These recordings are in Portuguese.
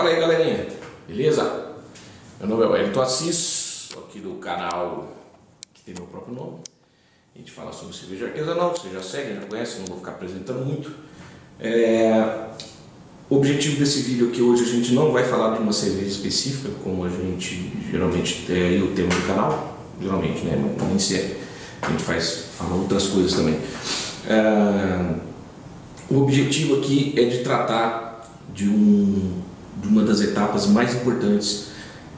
Fala aí galerinha, beleza? Meu nome é Wellington Assis, aqui do canal que tem meu próprio nome. A gente fala sobre cerveja artesanal, você já segue, já conhece, não vou ficar apresentando muito. É... O objetivo desse vídeo aqui hoje a gente não vai falar de uma cerveja específica, como a gente geralmente é o tema do canal, geralmente, né? Mas nem sempre. A gente faz, fala outras coisas também. É... O objetivo aqui é de tratar de, um, de uma das etapas mais importantes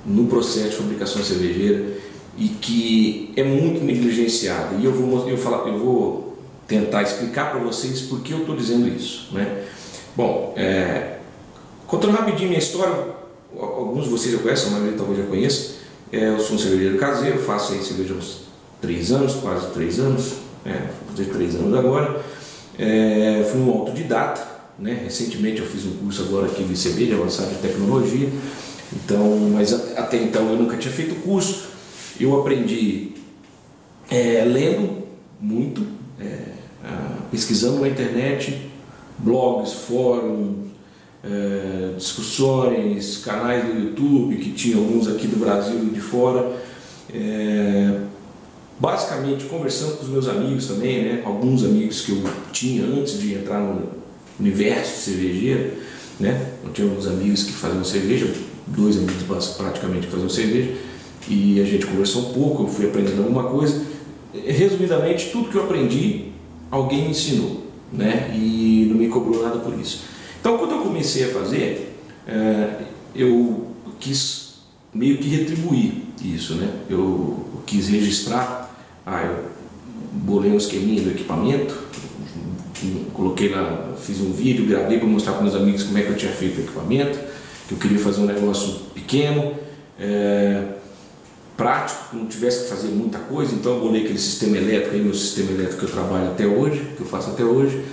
no processo de fabricação cervejeira e que é muito negligenciada. E eu vou, eu falar, eu vou tentar explicar para vocês por que eu estou dizendo isso. Né? Bom, é, contando rapidinho minha história, alguns de vocês já conhecem, a maioria talvez já conheça. É, eu sou um cervejeiro caseiro, faço aí cerveja há uns 3 anos, quase 3 anos, é, vou fazer 3 anos agora. É, fui um autodidata, né? recentemente eu fiz um curso agora aqui no ICB de avançado de tecnologia, então, mas até então eu nunca tinha feito curso. Eu aprendi é, lendo muito, é, pesquisando na internet, blogs, fóruns, é, discussões, canais do YouTube, que tinha alguns aqui do Brasil e de fora. É, basicamente conversando com os meus amigos também, né, alguns amigos que eu tinha antes de entrar no universo cervejeiro, né, eu tinha alguns amigos que faziam cerveja, dois amigos praticamente que faziam cerveja, e a gente conversou um pouco, eu fui aprendendo alguma coisa. Resumidamente, tudo que eu aprendi, alguém me ensinou, né, e não me cobrou nada por isso. Então, quando eu comecei a fazer, é, eu quis meio que retribuir isso, né? Eu quis registrar ah, eu bolei um esqueminha do equipamento, coloquei lá, fiz um vídeo, gravei para mostrar para meus amigos como é que eu tinha feito o equipamento, que eu queria fazer um negócio pequeno, é, prático, que não tivesse que fazer muita coisa, então eu bolei aquele sistema elétrico, aí, meu sistema elétrico que eu trabalho até hoje, que eu faço até hoje.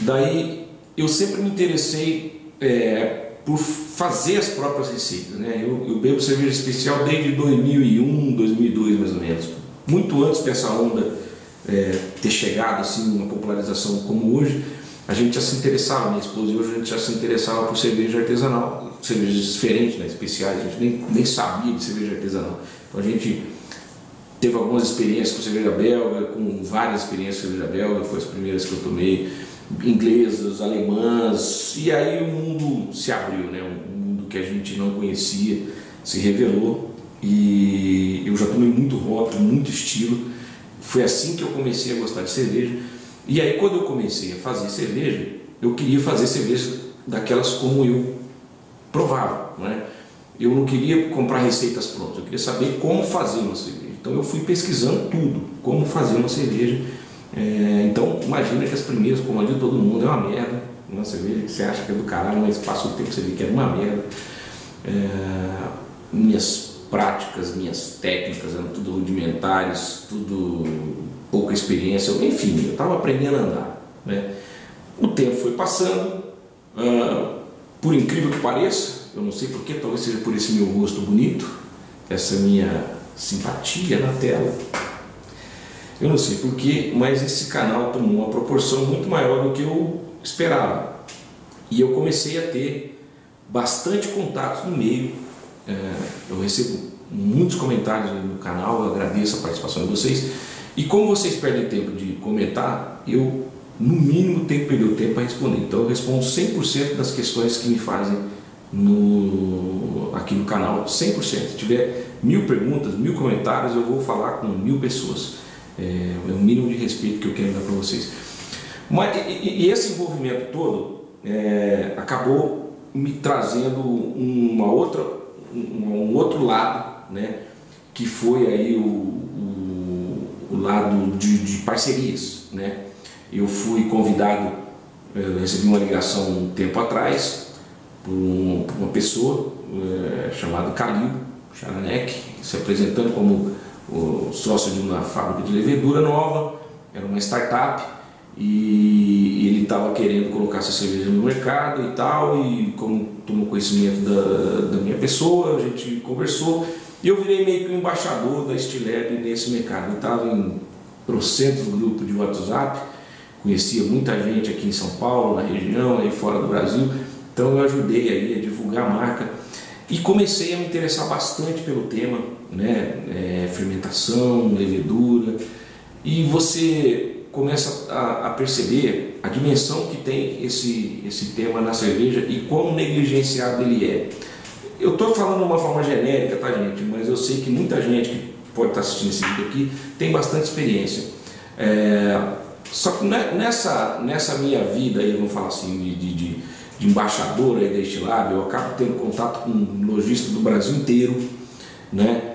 Daí eu sempre me interessei é, por fazer as próprias receitas. Né? Eu, eu bebo cerveja especial desde 2001, 2002 mais ou menos muito antes dessa onda é, ter chegado assim uma popularização como hoje, a gente já se interessava, minha esposa e hoje a gente já se interessava por cerveja artesanal, cervejas diferentes, né, especiais, a gente nem, nem sabia de cerveja artesanal. Então a gente teve algumas experiências com cerveja belga, com várias experiências com cerveja belga, foi as primeiras que eu tomei, inglesas, alemãs, e aí o mundo se abriu, né, um mundo que a gente não conhecia se revelou e eu já tomei muito rótulo, muito estilo. Foi assim que eu comecei a gostar de cerveja. E aí quando eu comecei a fazer cerveja, eu queria fazer cerveja daquelas como eu provava, não é? Eu não queria comprar receitas prontas, eu queria saber como fazer uma cerveja. Então eu fui pesquisando tudo, como fazer uma cerveja. É, então imagina que as primeiras, como de todo mundo, é uma merda. Uma cerveja que você acha que é do caralho, mas passa o tempo você vê que é uma merda. É, minhas práticas, minhas técnicas eram tudo rudimentares, tudo pouca experiência, enfim, eu estava aprendendo a andar. Né? O tempo foi passando, uh, por incrível que pareça, eu não sei porquê, talvez seja por esse meu rosto bonito, essa minha simpatia na tela. Eu não sei porquê, mas esse canal tomou uma proporção muito maior do que eu esperava. E eu comecei a ter bastante contatos no meio eu recebo muitos comentários no canal, eu agradeço a participação de vocês. E como vocês perdem tempo de comentar, eu no mínimo tenho que perder o tempo para responder. Então eu respondo 100% das questões que me fazem no, aqui no canal, 100%. Se tiver mil perguntas, mil comentários, eu vou falar com mil pessoas. É, é o mínimo de respeito que eu quero dar para vocês. Mas, e, e, esse envolvimento todo é, acabou me trazendo uma outra um, um outro lado, né, que foi aí o, o, o lado de, de, parcerias. Né. Eu fui convidado, eu recebi uma ligação um tempo atrás por, um, por uma pessoa é, chamada Calil Charanek, se apresentando como sócio de uma fábrica de levedura nova, era uma startup e ele estava querendo colocar essa cerveja no mercado e tal, e como tomou conhecimento da, da minha pessoa, a gente conversou, e eu virei meio que o embaixador da Stileb nesse mercado. Eu estava em trocentos grupos de WhatsApp, conhecia muita gente aqui em São Paulo, na região, aí fora do Brasil, então eu ajudei aí a divulgar a marca. E comecei a me interessar bastante pelo tema, né? É, fermentação, levedura. E você começa a, a, perceber a dimensão que tem esse, esse tema na cerveja e quão negligenciado ele é. Eu estou falando de uma forma genérica, tá gente? Mas eu sei que muita gente que pode estar assistindo esse vídeo aqui tem bastante experiência. É, só que nessa, nessa minha vida aí, vamos falar assim, de, de, de, embaixador aí da eu acabo tendo contato com lojistas do Brasil inteiro, né?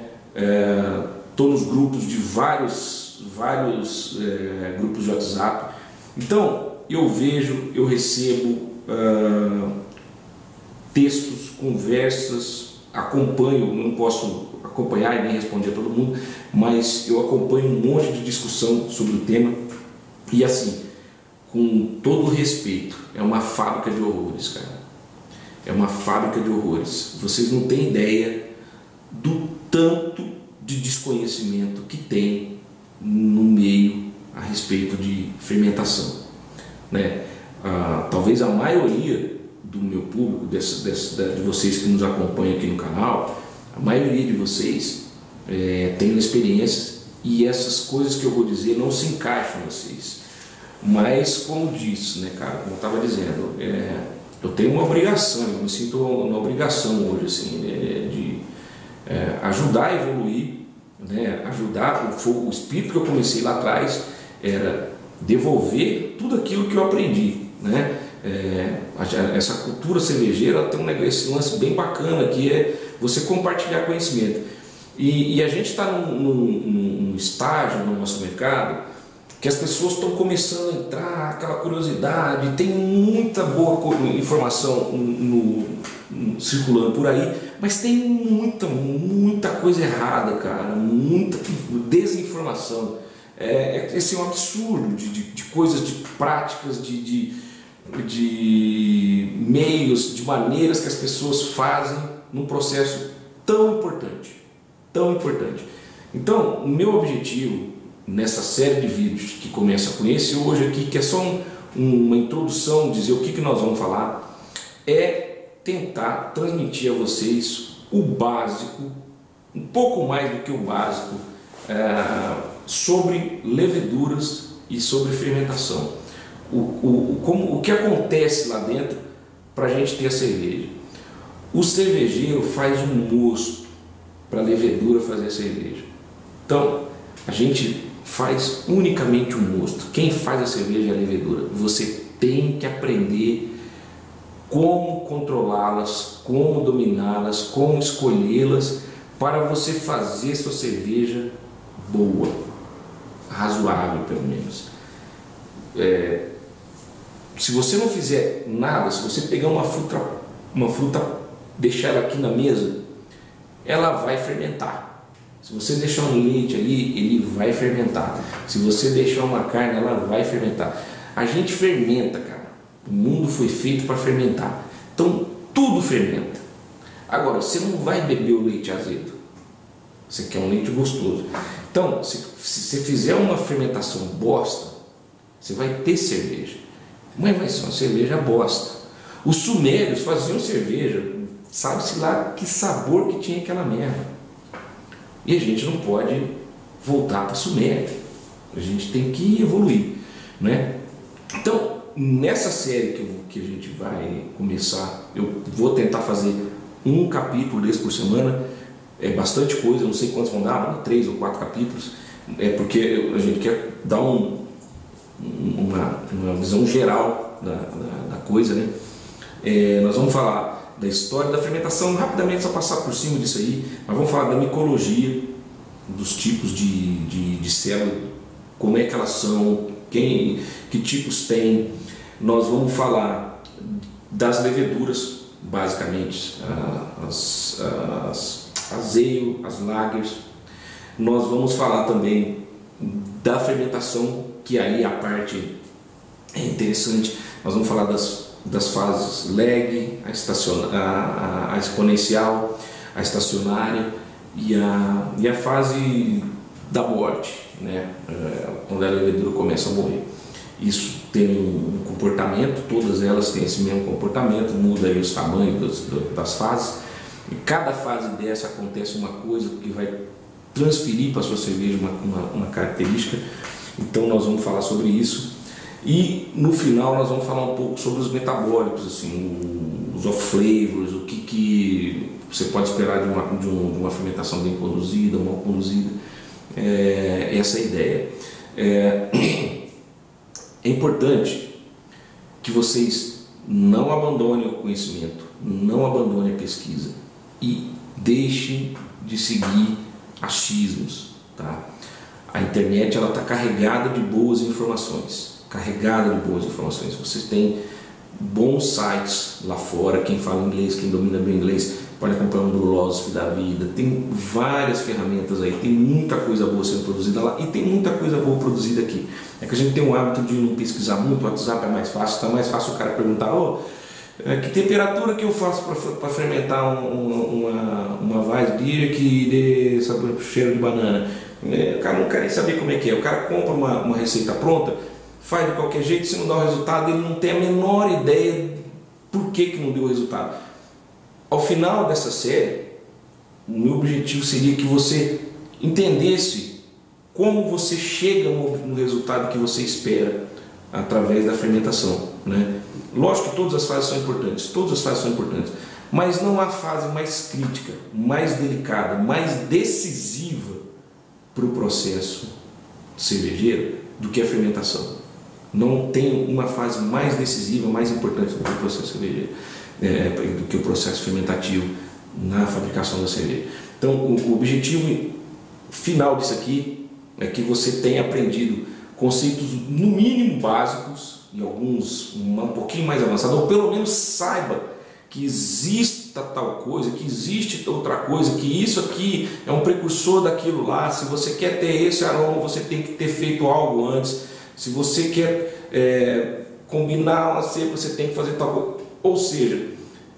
Estou é, nos grupos de vários, vários é, grupos de WhatsApp. Então, eu vejo, eu recebo uh, textos, conversas, acompanho, não posso acompanhar e nem responder a todo mundo, mas eu acompanho um monte de discussão sobre o tema e assim, com todo respeito, é uma fábrica de horrores, cara. É uma fábrica de horrores. Vocês não têm ideia do tanto de desconhecimento que tem respeito de fermentação. Né? Ah, talvez a maioria do meu público, de vocês que nos acompanham aqui no canal, a maioria de vocês é, tem experiências e essas coisas que eu vou dizer não se encaixam em vocês. Mas, como disse, né, cara, como eu estava dizendo, é, eu tenho uma obrigação, eu me sinto uma obrigação hoje, assim, né, de é, ajudar a evoluir, né, ajudar, o, o espírito que eu comecei lá atrás era devolver tudo aquilo que eu aprendi, né? É, essa cultura cervejeira tem um esse lance bem bacana que é você compartilhar conhecimento. E, e a gente está num, num, num, estágio no nosso mercado que as pessoas estão começando a entrar, aquela curiosidade, tem muita boa informação no, no, circulando por aí, mas tem muita, muita coisa errada, cara, muita desinformação. É, esse é um absurdo de, de, de coisas, de práticas, de, de, de meios, de maneiras que as pessoas fazem num processo tão importante, tão importante. Então, o meu objetivo nessa série de vídeos que começa com esse hoje aqui, que é só um, uma introdução, dizer o que, que nós vamos falar, é tentar transmitir a vocês o básico, um pouco mais do que o básico, é, sobre leveduras e sobre fermentação. O, o, como, o que acontece lá dentro para a gente ter a cerveja. O cervejeiro faz um mosto para a levedura fazer a cerveja. Então, a gente faz unicamente o mosto. Quem faz a cerveja é a levedura. Você tem que aprender como controlá-las, como dominá-las, como escolhê-las para você fazer sua cerveja boa, razoável pelo menos. É, se você não fizer nada, se você pegar uma fruta, uma fruta deixar ela aqui na mesa, ela vai fermentar. Se você deixar um leite ali, ele vai fermentar. Se você deixar uma carne, ela vai fermentar. A gente fermenta, cara. O mundo foi feito para fermentar. Então, tudo fermenta. Agora, você não vai beber o leite azedo. Você quer um leite gostoso. Então, se, você fizer uma fermentação bosta, você vai ter cerveja. Mas vai ser uma cerveja bosta. Os sumérios faziam cerveja Sabe-se lá que sabor que tinha aquela merda. E a gente não pode voltar para Suméria. A gente tem que evoluir. Né? Então, nessa série que, que a gente vai começar, eu vou tentar fazer um capítulo desse por semana. É bastante coisa, não sei quantos vão dar, três ou quatro capítulos. É porque a gente quer dar um, uma, uma visão geral da, da, da coisa. Né? É, nós vamos falar da história da fermentação, rapidamente só passar por cima disso aí, mas vamos falar da micologia, dos tipos de, de, de célula, como é que elas são, quem, que tipos tem. Nós vamos falar das leveduras, basicamente, as, as azeio, as lagers. Nós vamos falar também da fermentação, que aí a parte é interessante. Nós vamos falar das das fases leg, a, estacion... a, a, exponencial, a estacionária e a, e a fase da morte, né? É, quando a levedura começa a morrer. Isso tem um comportamento, todas elas têm esse mesmo comportamento, muda aí os tamanhos das, das fases. E cada fase dessa acontece uma coisa que vai transferir para a sua cerveja uma, uma, uma característica. Então nós vamos falar sobre isso. E no final nós vamos falar um pouco sobre os metabólicos, assim, os off flavors, o que, que você pode esperar de uma, de, um, de uma fermentação bem conduzida, mal conduzida. É, essa é a ideia. É, é importante que vocês não abandonem o conhecimento, não abandonem a pesquisa e deixem de seguir achismos. Tá? A internet ela está carregada de boas informações, carregada de boas informações. Vocês têm bons sites lá fora, quem fala inglês, quem domina bem inglês, pode acompanhar um Brulosophy da vida, tem várias ferramentas aí, tem muita coisa boa sendo produzida lá e tem muita coisa boa produzida aqui. É que a gente tem um hábito de não pesquisar muito, o WhatsApp é mais fácil, está mais fácil o cara perguntar, oh, que temperatura que eu faço para fermentar um, uma, uma Beer que dê sabor, cheiro de banana? É, o cara não quer nem saber como é que é, o cara compra uma, uma receita pronta, faz de qualquer jeito, se não dá o resultado, ele não tem a menor ideia por que, que não deu o resultado. Ao final dessa série, o meu objetivo seria que você entendesse como você chega no resultado que você espera através da fermentação. Né? Lógico que todas as fases são importantes, todas as fases são importantes, mas não há fase mais crítica, mais delicada, mais decisiva para o processo cervejeiro do que a fermentação. Não tem uma fase mais decisiva, mais importante do que o processo cervejeiro é, do que o processo fermentativo na fabricação da cerveja. Então, o, objetivo final disso aqui é que você tenha aprendido conceitos no mínimo básicos e alguns um pouquinho mais avançados, ou pelo menos saiba que exista tal coisa, que existe outra coisa, que isso aqui é um precursor daquilo lá. Se você quer ter esse aroma, você tem que ter feito algo antes. Se você quer é, combinar uma cepa, você tem que fazer tal coisa. Ou seja,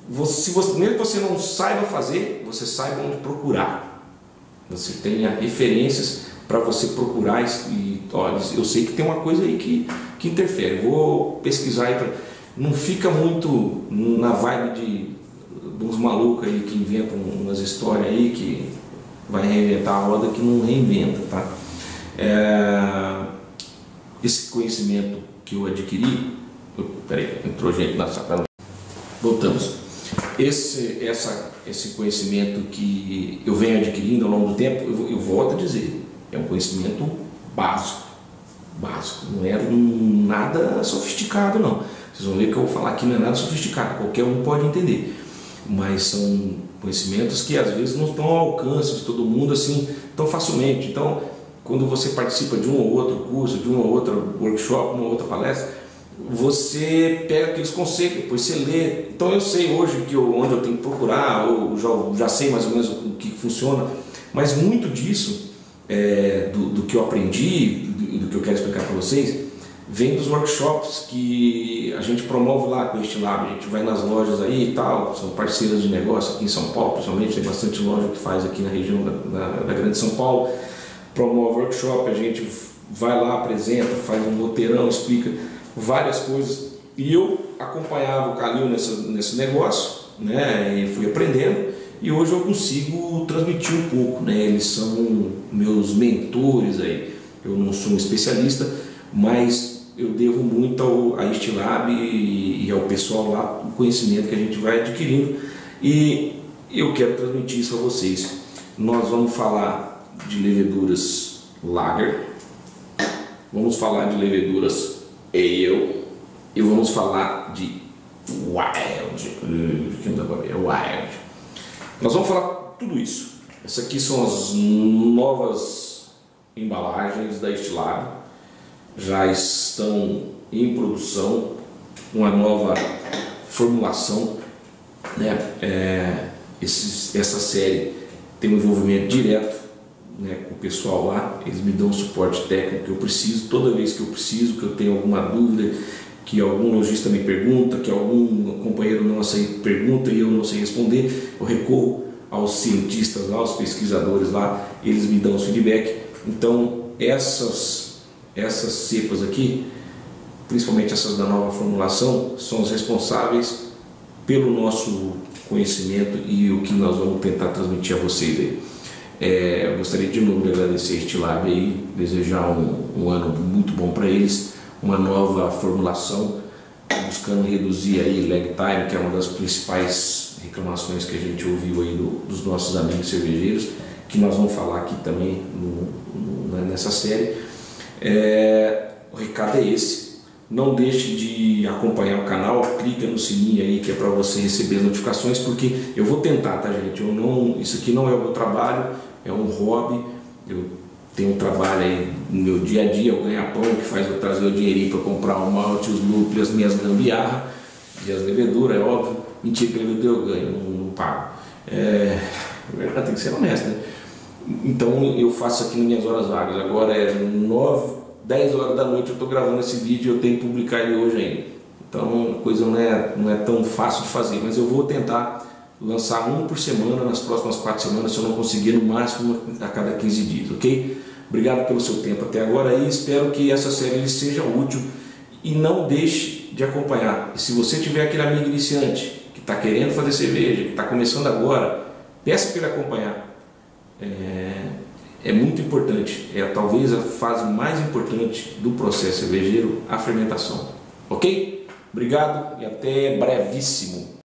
você, se você, mesmo que você não saiba fazer, você saiba onde procurar. Você tenha referências para você procurar e olha, eu sei que tem uma coisa aí que, que interfere. Vou pesquisar aí pra, não fica muito na vibe de, de uns malucos aí que inventam umas histórias aí que vai reinventar a roda que não reinventa, tá? É, esse conhecimento que eu adquiri, peraí, entrou gente na sala. Voltamos. Esse, essa, esse conhecimento que eu venho adquirindo ao longo do tempo, eu, eu volto a dizer, é um conhecimento básico. Básico, não é nada sofisticado, não. Vocês vão ver que eu vou falar aqui não é nada sofisticado, qualquer um pode entender. Mas são conhecimentos que às vezes não estão ao alcance de todo mundo assim tão facilmente. Então, quando você participa de um ou outro curso, de um ou outro workshop, uma ou outra palestra, você pega aqueles conceitos, depois você lê. Então eu sei hoje que eu, onde eu tenho que procurar, eu já, já sei mais ou menos o que funciona, mas muito disso, é, do, do, que eu aprendi, do, do que eu quero explicar para vocês, vem dos workshops que a gente promove lá com este lab. A gente vai nas lojas aí e tal, são parceiras de negócio aqui em São Paulo, principalmente, tem bastante loja que faz aqui na região da, da, Grande São Paulo. Promove workshop, a gente vai lá, apresenta, faz um roteirão, explica várias coisas. E eu acompanhava o Calil nesse, nesse negócio, né, e fui aprendendo, e hoje eu consigo transmitir um pouco, né, eles são meus mentores aí. Eu não sou um especialista, mas eu devo muito ao, a Estilab e, e ao pessoal lá, o conhecimento que a gente vai adquirindo, e eu quero transmitir isso a vocês. Nós vamos falar de leveduras Lager, vamos falar de leveduras eu e vamos falar de Wild. É Wild. Nós vamos falar tudo isso. Essas aqui são as novas embalagens da Estilab. Já estão em produção uma nova formulação. Né? É, esses, essa série tem um envolvimento direto né, com o pessoal lá, eles me dão o suporte técnico que eu preciso, toda vez que eu preciso, que eu tenho alguma dúvida, que algum lojista me pergunta, que algum companheiro nosso aí pergunta e eu não sei responder, eu recorro aos cientistas aos pesquisadores lá, eles me dão os feedback. Então, essas, essas cepas aqui principalmente essas da nova formulação, são os responsáveis pelo nosso conhecimento e o que nós vamos tentar transmitir a vocês aí. É, eu gostaria de novo de agradecer este lab aí, desejar um, um ano muito bom para eles, uma nova formulação, buscando reduzir aí lag time, que é uma das principais reclamações que a gente ouviu aí do, dos nossos amigos cervejeiros, que nós vamos falar aqui também no, no, né, nessa série. É, o recado é esse. Não deixe de acompanhar o canal, clica no sininho aí que é para você receber as notificações, porque eu vou tentar, tá gente? Eu não, isso aqui não é o meu trabalho, é um hobby. Eu tenho um trabalho aí no meu dia a dia, eu ganho pão que faz eu trazer o dinheirinho para comprar o malte, os lúpulos, as minhas gambiarras e as leveduras, é óbvio. Mentira que levedura eu ganho, não, não pago. É, verdade, tem que ser honesto, né? Então eu faço aqui nas minhas horas vagas. Agora é 9, 10 horas da noite eu estou gravando esse vídeo e eu tenho que publicar ele hoje ainda. Então a coisa não é, não é tão fácil de fazer, mas eu vou tentar lançar um por semana nas próximas quatro semanas, se eu não conseguir, no máximo a cada 15 dias, ok? Obrigado pelo seu tempo até agora e espero que essa série seja útil e não deixe de acompanhar. E se você tiver aquele amigo iniciante que está querendo fazer cerveja, que está começando agora, peça para ele acompanhar. É, é muito importante, é talvez a fase mais importante do processo cervejeiro, a fermentação. Ok? Obrigado e até brevíssimo.